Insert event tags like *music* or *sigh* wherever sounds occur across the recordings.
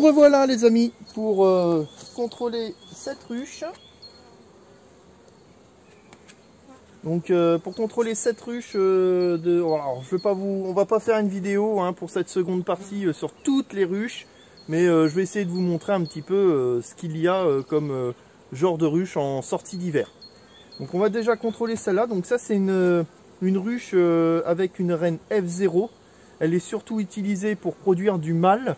Revoilà les amis pour euh, contrôler cette ruche. Donc euh, pour contrôler cette ruche, euh, de, alors, je vais pas vous, on va pas faire une vidéo hein, pour cette seconde partie sur toutes les ruches, mais je vais essayer de vous montrer un petit peu ce qu'il y a comme genre de ruche en sortie d'hiver. Donc on va déjà contrôler celle-là. Donc ça c'est une, une ruche avec une reine F0. Elle est surtout utilisée pour produire du mâle,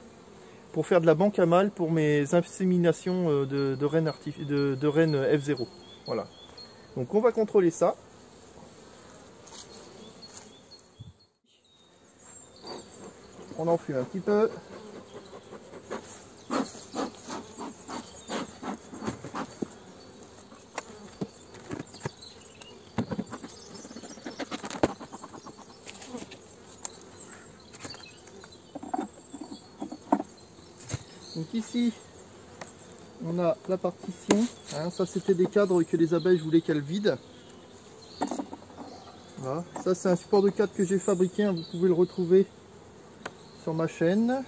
pour faire de la banque à mâle pour mes inséminations de, de rennes de, de reine F0. Voilà. Donc on va contrôler ça. on enfuit un petit peu. Donc on a la partition. Hein, ça, c'était des cadres que les abeilles voulaient qu'elles vident. Voilà. Ça, c'est un support de cadre que j'ai fabriqué. Hein, vous pouvez le retrouver sur ma chaîne.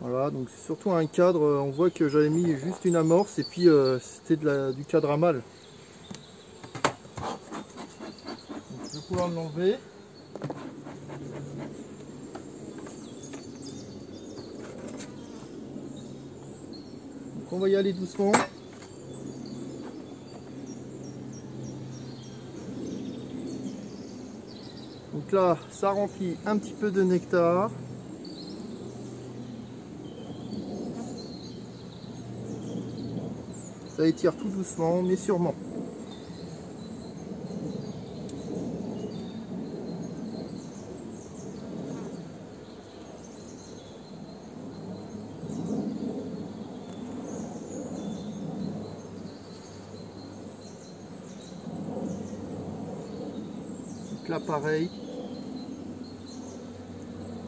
Voilà, donc c'est surtout un cadre, on voit que j'avais mis juste une amorce et puis euh, c'était du cadre à mal. je vais pouvoir l'enlever. On va y aller doucement. Donc là, ça remplit un petit peu de nectar. Ça étire tout doucement, mais sûrement.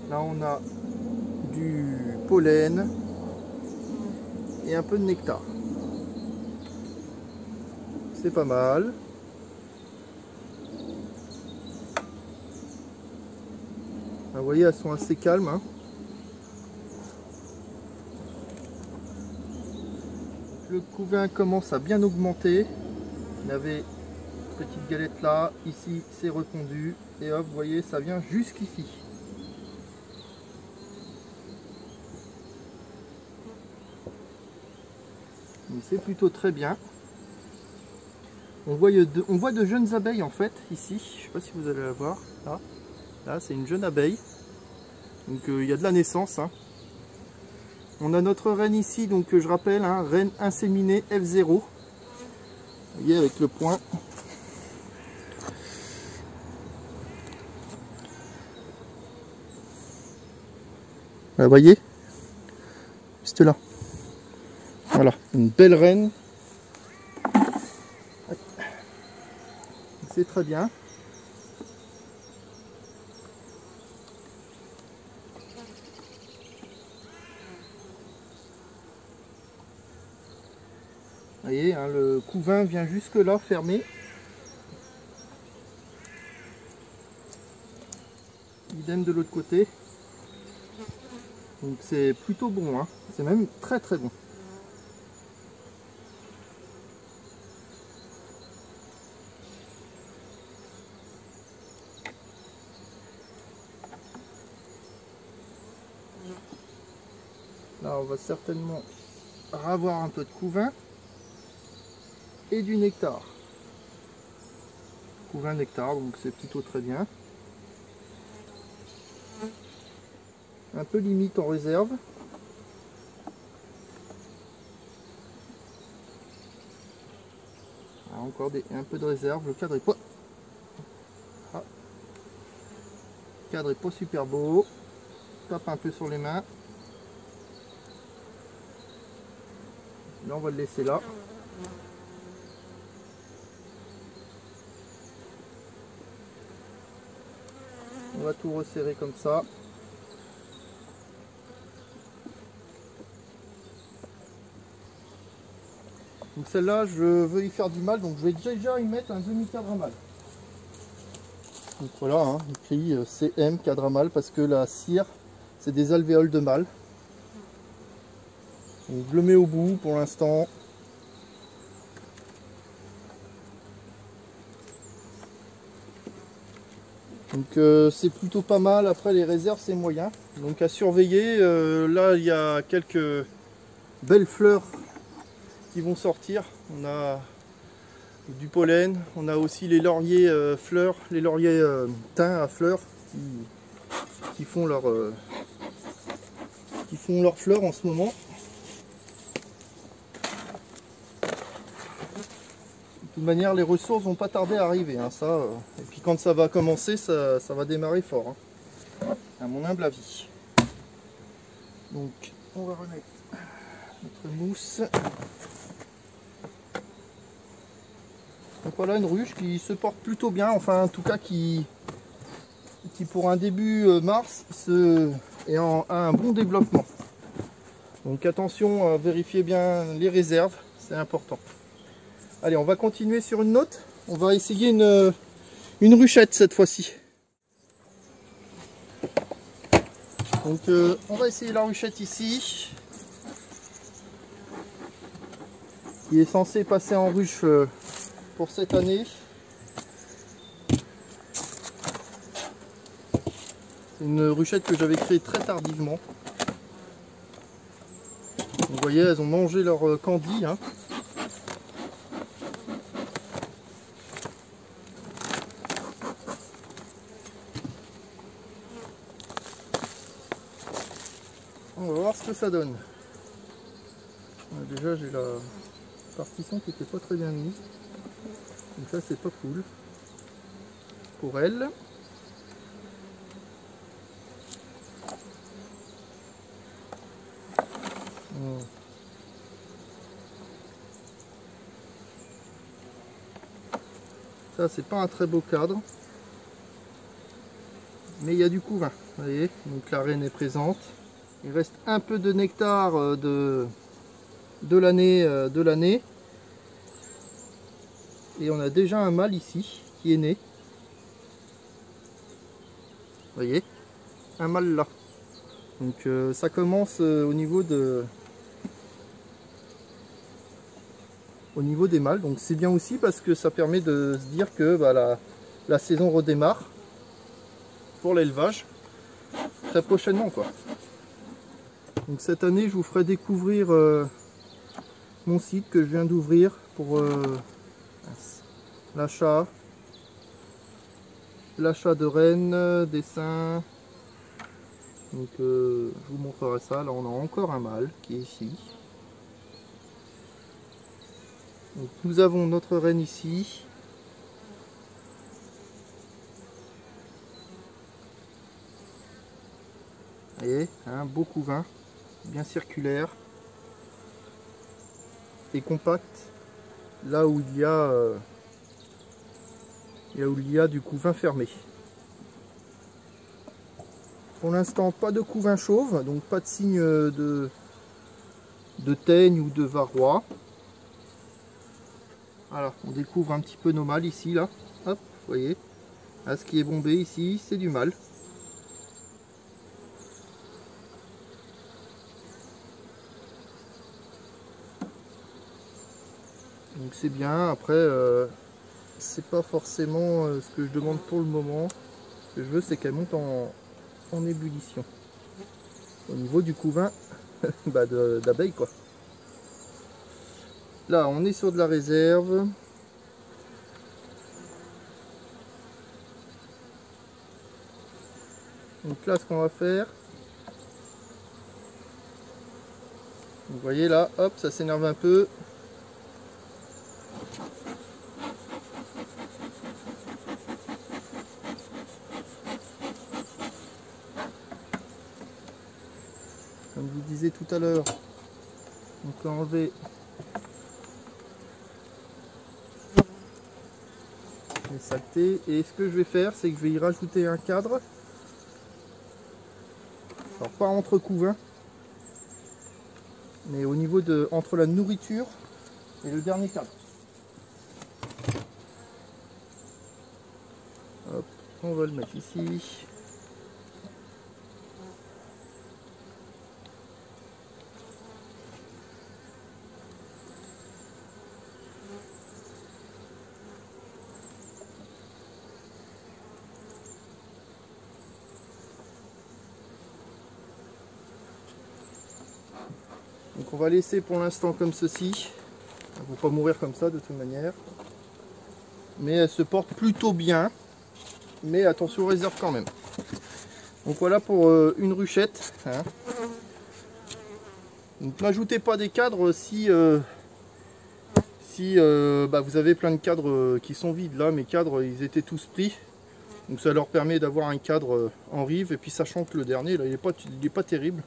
Là, on a du pollen et un peu de nectar. C'est pas mal. Ah, vous voyez, elles sont assez calmes. Hein. Le couvain commence à bien augmenter. Il avait petite galette là, ici c'est recondu et hop, vous voyez, ça vient jusqu'ici. c'est plutôt très bien. On voit, de, on voit de jeunes abeilles en fait ici. Je sais pas si vous allez la voir. Là, là c'est une jeune abeille. Donc euh, il y a de la naissance. Hein. On a notre reine ici, donc je rappelle, hein, reine inséminée F0. Vous voyez avec le point. Vous voyez? Juste là. Voilà, une belle reine. C'est très bien. Vous voyez, hein, le couvain vient jusque là fermé. Idem de l'autre côté. Donc c'est plutôt bon, hein. c'est même très très bon. Là, on va certainement avoir un peu de couvain et du nectar. Couvain nectar, donc c'est plutôt très bien. Un peu limite en réserve. Ah, encore un peu de réserve. Le cadre est pas. Ah. Le cadre est pas super beau. Tape un peu sur les mains. Là, on va le laisser là. On va tout resserrer comme ça. Donc celle-là, je veux y faire du mal, donc je vais déjà y mettre un demi-cadre à mal. Donc voilà, hein, écrit euh, CM cadre à mal parce que la cire, c'est des alvéoles de mal. Donc je le mets au bout pour l'instant. Donc euh, c'est plutôt pas mal. Après les réserves c'est moyen. Donc à surveiller. Euh, là il y a quelques belles fleurs qui vont sortir. On a du pollen. On a aussi les lauriers euh, fleurs, les lauriers teints à fleurs qui, font leur qui font leurs fleurs en ce moment. De toute manière, les ressources vont pas tarder à arriver. Hein, ça, euh. Et puis quand ça va commencer, ça, va démarrer fort. Hein, à mon humble avis. Donc, on va remettre notre mousse. Donc voilà une ruche qui se porte plutôt bien, enfin en tout cas qui, qui pour un début euh, mars est en, a un bon développement. Donc attention à vérifier bien les réserves, c'est important. Allez, on va continuer sur une note. On va essayer une, une ruchette cette fois-ci. Donc euh, on va essayer la ruchette ici. Qui est censé passer en ruche euh, pour cette année. Une ruchette que j'avais créée très tardivement. Vous voyez, elles ont mangé leur euh, candy. Hein. ce que ça donne. déjà j'ai la partition qui était pas très bien mise. Donc ça c'est pas cool. Pour elle. Ça c'est pas un très beau cadre. Mais il y a du couvain. Vous voyez, donc la reine est présente. Il reste un peu de nectar euh, de, de l'année euh, de l'année. Et on a déjà un mâle ici qui est né. Vous voyez Un mâle là. Donc euh, ça commence au niveau de au niveau des mâles. Donc c'est bien aussi parce que ça permet de se dire que bah, la, saison redémarre pour l'élevage très prochainement quoi. Donc cette année, je vous ferai découvrir euh, mon site que je viens d'ouvrir pour euh, l'achat l'achat de rennes, dessins. Donc euh, je vous montrerai ça. Là, on a encore un mâle qui est ici. Donc, nous avons notre reine ici. Et un beau couvain bien circulaire et compact là où il y a euh, où il y a du couvain fermé. Pour l'instant pas de couvain chauve donc pas de signe de de teigne ou de varroa. Voilà on découvre un petit peu nos mâles ici là. Hop vous voyez. Là, ce qui est bombé ici c'est du mâle donc c'est bien. Après euh, c'est pas forcément euh, ce que je demande pour le moment. Ce que je veux c'est qu'elle monte en, ébullition. Au niveau du couvain *laughs* bah, d'abeilles quoi. Là on est sur de la réserve. Donc là ce qu'on va faire vous voyez là hop ça s'énerve un peu tout à l'heure. Donc enlever les saletés. Et ce que je vais faire, c'est que je vais y rajouter un cadre. Alors pas entre couvains, mais au niveau de entre la nourriture et le dernier cadre. on va le mettre ici. Donc on va laisser pour l'instant comme ceci. Elle ne va pas mourir comme ça de toute manière. Mais elle se porte plutôt bien. Mais attention aux réserves quand même. Donc voilà pour euh, une ruchette. Hein. N'ajoutez pas des cadres si, euh, si euh, bah, vous avez plein de cadres qui sont vides. Là mes cadres ils étaient tous pris. Donc ça leur permet d'avoir un cadre en rive. Et puis sachant que le dernier il n'est pas terrible.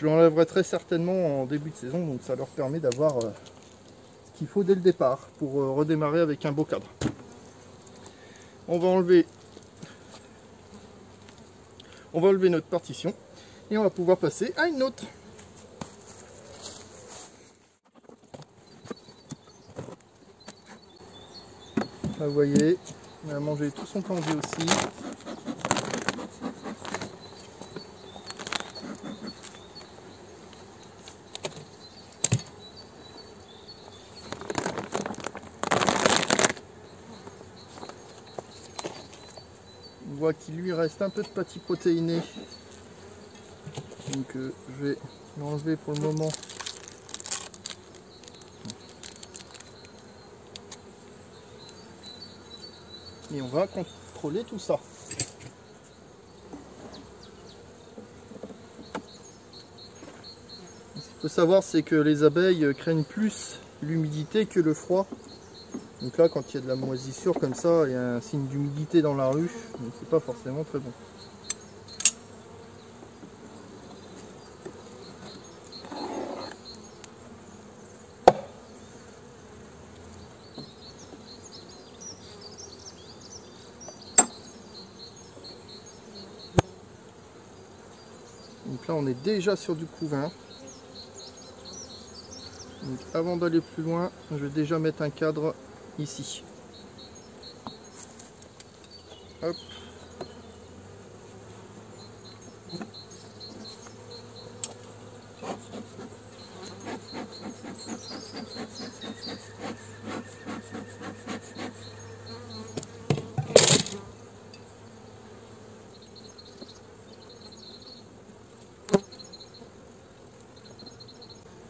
Je l'enlèverai très certainement en début de saison. Donc ça leur permet d'avoir ce qu'il faut dès le départ pour redémarrer avec un beau cadre. On va enlever on va enlever notre partition et on va pouvoir passer à une autre. Vous voyez, on a mangé tout son plancher aussi. Voit qu'il lui reste un peu de pâtis protéiné. Donc euh, je vais l'enlever pour le moment. Et on va contrôler tout ça. Ce qu'il faut savoir c'est que les abeilles craignent plus l'humidité que le froid. Donc là, quand il y a de la moisissure comme ça, il y a un signe d'humidité dans la ruche, donc c'est pas forcément très bon. Donc là, on est déjà sur du couvain. Donc avant d'aller plus loin, je vais déjà mettre un cadre ici. Hop.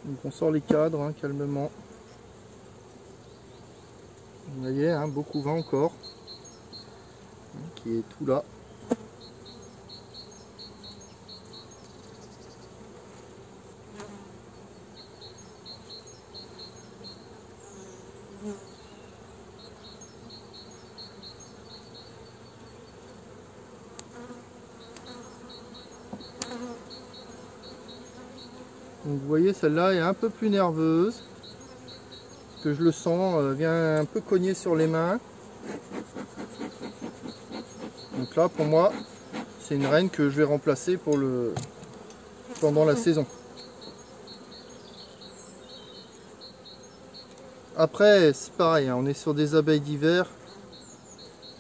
Donc on sort les cadres hein, calmement. Hein, beaucoup vent encore, qui est tout là. Vous voyez celle-là est un peu plus nerveuse que je le sens, euh, vient un peu cogner sur les mains. Donc là, pour moi, c'est une reine que je vais remplacer pour le pendant la saison. Après, c'est pareil, hein, on est sur des abeilles d'hiver.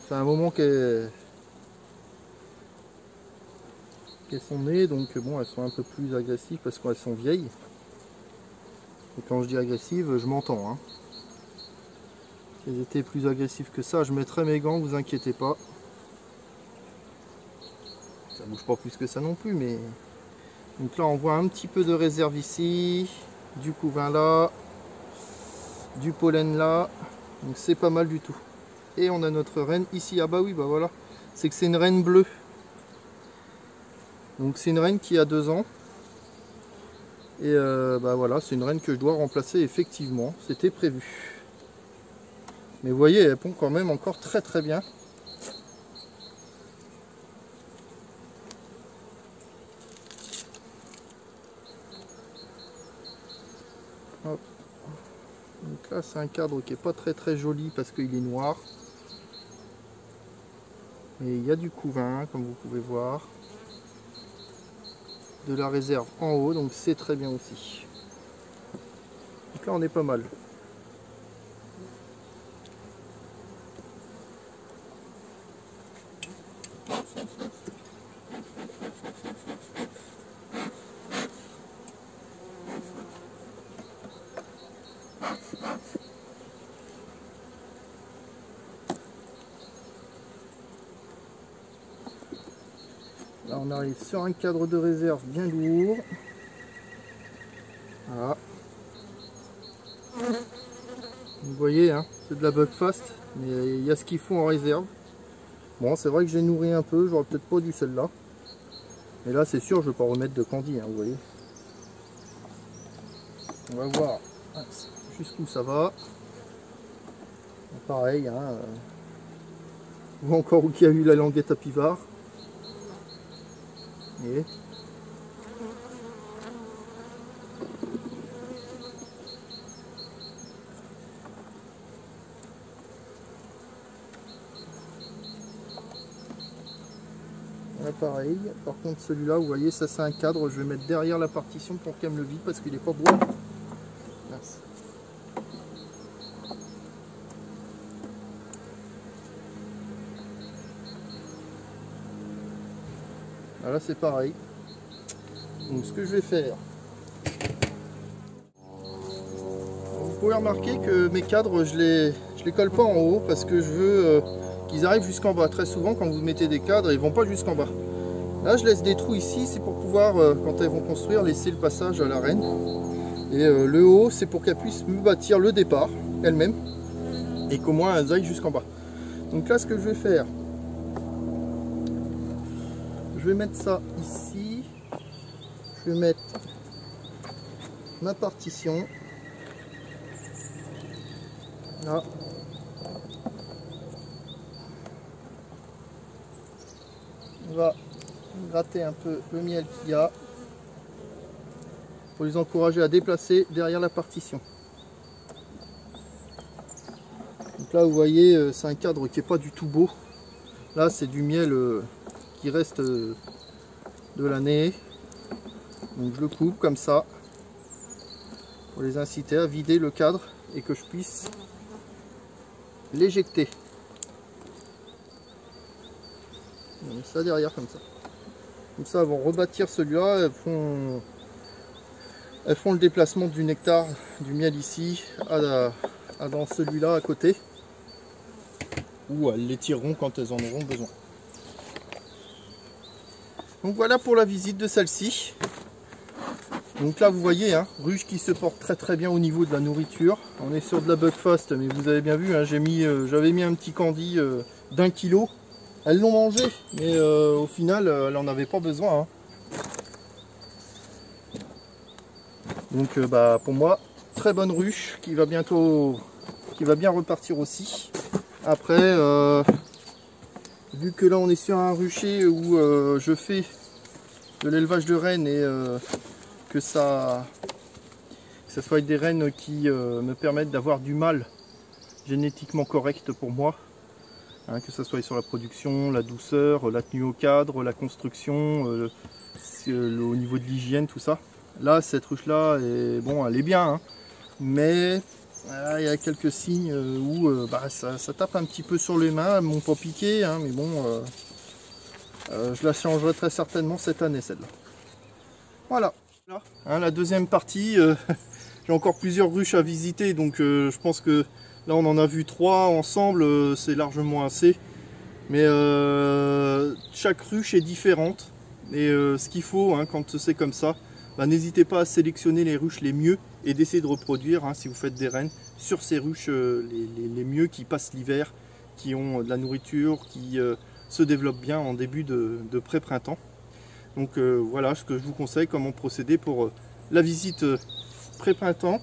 C'est un moment qu'elles sont nées, donc bon, elles sont un peu plus agressives parce qu'elles sont vieilles. Et quand je dis agressive, je m'entends. Hein. Si elles étaient plus agressives que ça, je mettrais mes gants, vous inquiétez pas. Ça bouge pas plus que ça non plus, mais... Donc là, on voit un petit peu de réserve ici, du couvain là, du pollen là. Donc c'est pas mal du tout. Et on a notre reine ici. Ah bah oui, bah voilà. C'est que c'est une reine bleue. Donc c'est une reine qui a deux ans. Et euh, bah voilà, c'est une reine que je dois remplacer effectivement, c'était prévu. Mais vous voyez, elle pond quand même encore très très bien. Donc là c'est un cadre qui est pas très très joli parce qu'il est noir. Mais il y a du couvain comme vous pouvez voir de la réserve en haut, donc c'est très bien aussi. Donc là on est pas mal. sur un cadre de réserve bien lourd. Voilà. Vous voyez, hein, c'est de la bug fast, mais il y a ce qu'ils font en réserve. Bon, c'est vrai que j'ai nourri un peu, j'aurais peut-être pas dû celle-là. Mais là, c'est sûr, je vais pas remettre de candy, hein, vous voyez. On va voir jusqu'où ça va. Pareil, hein, euh, ou encore où il y a eu la languette à pivard. Pareil. Par contre celui-là, vous voyez, ça c'est un cadre, je vais mettre derrière la partition pour qu'elle me le vide parce qu'il n'est pas beau. Voilà, c'est pareil. Donc ce que je vais faire, vous pouvez remarquer que mes cadres, je les, je les colle pas en haut parce que je veux euh, qu'ils arrivent jusqu'en bas. Très souvent, quand vous mettez des cadres, ils vont pas jusqu'en bas. Là, je laisse des trous ici, c'est pour pouvoir, euh, quand elles vont construire, laisser le passage à la reine. Et euh, le haut, c'est pour qu'elle puisse me bâtir le départ, elle-même, et qu'au moins elles aillent jusqu'en bas. Donc là, ce que je vais faire, je vais mettre ça ici. Je vais mettre ma partition. Là. On va gratter un peu le miel qu'il y a pour les encourager à déplacer derrière la partition. Donc là vous voyez euh, c'est un cadre qui est pas du tout beau. Là c'est du miel euh, qui reste euh, de l'année. Donc je le coupe comme ça pour les inciter à vider le cadre et que je puisse l'éjecter. ça derrière comme ça. Comme ça, elles vont rebâtir celui-là. Elles font, elles font le déplacement du nectar, du miel ici, à, dans celui-là à côté. Ou elles les tireront quand elles en auront besoin. Donc voilà pour la visite de celle-ci. Donc là vous voyez, hein, ruche qui se porte très très bien au niveau de la nourriture. On est sur de la Buckfast, mais vous avez bien vu, hein, euh, j'avais mis un petit candy euh, d'un kilo elles l'ont mangé, mais euh, au final, elle n'en avait pas besoin. Hein. Donc bah, pour moi, très bonne ruche qui va bientôt, qui va bien repartir aussi. Après, vu que là on est sur un rucher où je fais de l'élevage de rennes et que ça, que ça soit des rennes qui me permettent d'avoir du mal génétiquement correct pour moi, Hein, que ce soit sur la production, la douceur, la tenue au cadre, la construction, euh, au niveau de l'hygiène, tout ça. Là, cette ruche-là, est, bon, elle est bien, hein. mais il y a quelques signes euh, où euh, bah, ça, tape un petit peu sur les mains, elles m'ont pas piqué, hein, mais bon, je la changerai très certainement cette année, celle-là. Voilà, la deuxième partie, *laughs* j'ai encore plusieurs ruches à visiter, donc je pense que Là, on en a vu trois ensemble, euh, c'est largement assez. Mais euh, chaque ruche est différente. Et euh, ce qu'il faut, hein, quand c'est comme ça, bah, n'hésitez pas à sélectionner les ruches les mieux et d'essayer de reproduire, hein, si vous faites des rennes, sur ces ruches les, mieux qui passent l'hiver, qui ont de la nourriture, qui se développent bien en début de, pré-printemps. Donc voilà ce que je vous conseille, comment procéder pour la visite pré-printemps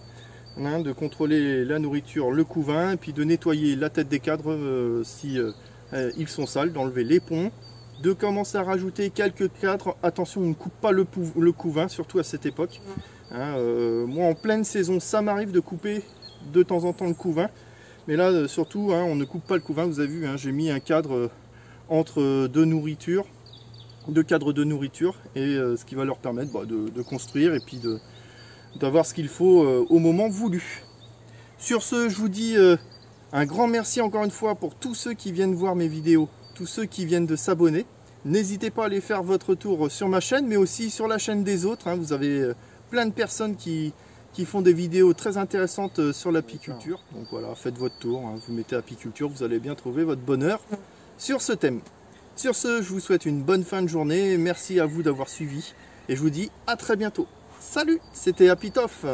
de contrôler la nourriture, le couvain, puis de nettoyer la tête des cadres euh, si euh, euh, ils sont sales, d'enlever les ponts, de commencer à rajouter quelques cadres. Attention, on ne coupe pas le, le couvain, surtout à cette époque. Hein, moi, en pleine saison, ça m'arrive de couper de temps en temps le couvain. Mais là, surtout, hein, on ne coupe pas le couvain. Vous avez vu, hein, j'ai mis un cadre entre deux nourritures, deux cadres de nourriture, et ce qui va leur permettre bah, de construire et puis de, d'avoir ce qu'il faut euh, au moment voulu. Sur ce, je vous dis euh, un grand merci encore une fois pour tous ceux qui viennent voir mes vidéos, tous ceux qui viennent de s'abonner. N'hésitez pas à aller faire votre tour sur ma chaîne, mais aussi sur la chaîne des autres. Hein. Vous avez euh, plein de personnes qui, qui font des vidéos très intéressantes sur l'apiculture. Donc voilà, faites votre tour, hein. vous mettez apiculture, vous allez bien trouver votre bonheur sur ce thème. Sur ce, je vous souhaite une bonne fin de journée, merci à vous d'avoir suivi, et je vous dis à très bientôt. Salut, c'était Apitoff.